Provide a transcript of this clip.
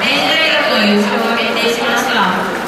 明治大学の優勝を決定しました。